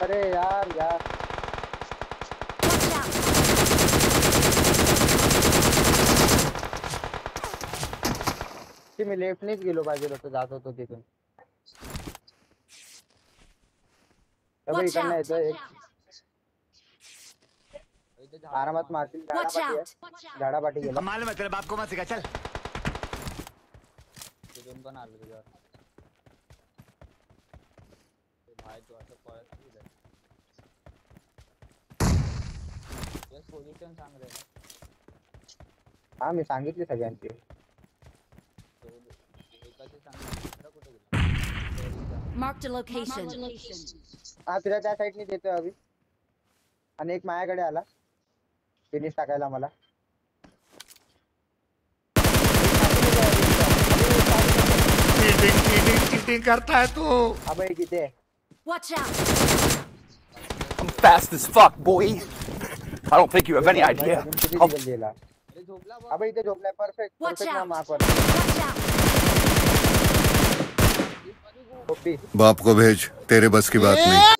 अरे यार यार मी लेफ्टनीच गेलो पाहिजे होतं जात होतो तिथून इकडनं out! एक आरामात मारतील झाडापाठी! आहे. गेला मालूम है तेरे बाप को मत सिखा चल तिथून पण आलो तुझ्यावर ते तू असं पळत गेलं तेच पोझिशन सांग रे हा मी सांगितली सगळ्यांची तो Marked a location. हा तुझ्या त्या साईडनी देतोय अभि? आणि एक माझ्याकडे आला। फिनिश टाकायला मला। करता है तू। अबे किती Watch out! I'm fast as fuck, boy. I don't think you have any idea. how दिवस गेला झोपला अबे झोपलाय परफेक्ट परफेक्ट ना out! माकवर Watch out! टोपी बाप को भेज तेरे बस की बात नहीं